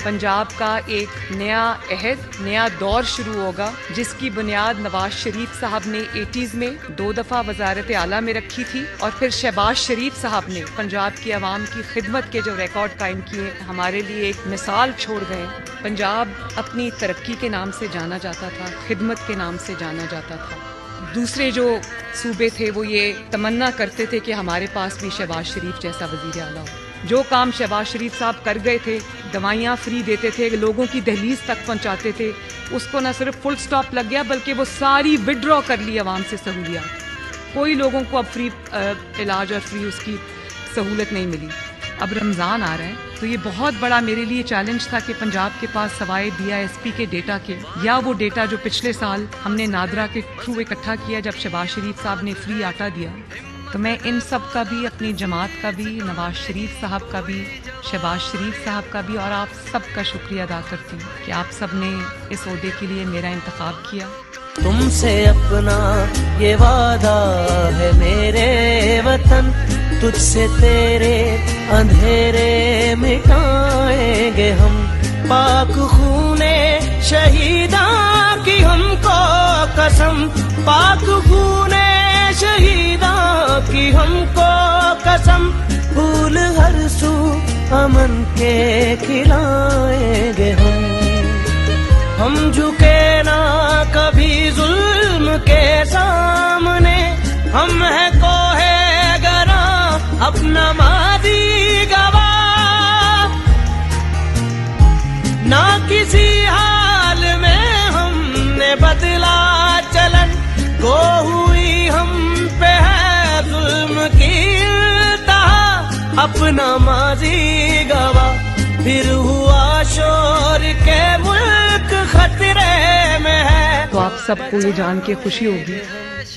पंजाब का एक नया अहद, नया दौर शुरू होगा, जिसकी बुनियाद नवाज़ शरीफ साहब ने एटीज़ में दो दफ़ा वजारत आला में रखी थी और फिर शहबाज शरीफ साहब ने पंजाब की आवाम की खिदमत के जो रिकॉर्ड कायम किए, हमारे लिए एक मिसाल छोड़ गए। पंजाब अपनी तरक्की के नाम से जाना जाता था, खिदमत के नाम से जाना जाता था। दूसरे जो सूबे थे, वो ये तमन्ना करते थे कि हमारे पास भी शहबाज शरीफ जैसा वज़ीर आला हो। जो काम शहबाज शरीफ साहब कर गए थे, दवाइयाँ फ्री देते थे, लोगों की दहलीज तक पहुँचाते थे, उसको न सिर्फ़ फुल स्टॉप लग गया, बल्कि वो सारी विड्रॉ कर ली आवाम से सहूलियात। कोई लोगों को अब फ्री इलाज और फ्री उसकी सहूलत नहीं मिली। अब रमज़ान आ रहा है तो ये बहुत बड़ा मेरे लिए चैलेंज था कि पंजाब के पास सवाए बी के डेटा के, या वो डेटा जो पिछले साल हमने नादरा के थ्रू इकट्ठा किया जब शबाज शरीफ साहब ने फ्री आटा दिया। तो मैं इन सब का भी, अपनी जमात का भी, नवाज़ शरीफ साहब का भी, शहबाज शरीफ साहब का भी और आप सब का शुक्रिया अदा करती हूँ कि आप सबने इस अहदे के लिए मेरा इंतखब किया। तुमसे अपना ये वादा है मेरे वतन, तुझसे तेरे अंधेरे मिटाएँगे हम। पाक खूने शहीदा की हमको कसम, पाक खूने हमको कसम, फूल हर सू अमन के खिलाएँगे हम। हम झुके ना कभी जुल्म के सामने, हम है को है गरा, अपना मादी गवा। ना किसी हाल में हमने बदला अपना माजी गवा फिर हुआ शोर के मुल्क खतरे में है। तो आप सबको ये जान के खुशी होगी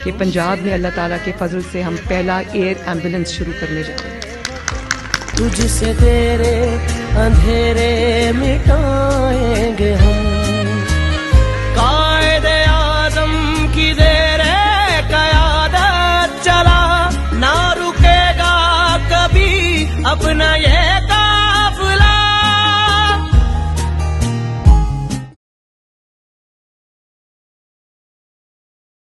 कि पंजाब में अल्लाह ताला के फजल से हम पहला एयर एंबुलेंस शुरू करने जा रहे हैं। तुझसे तेरे अंधेरे मिटाएँगे अपना ये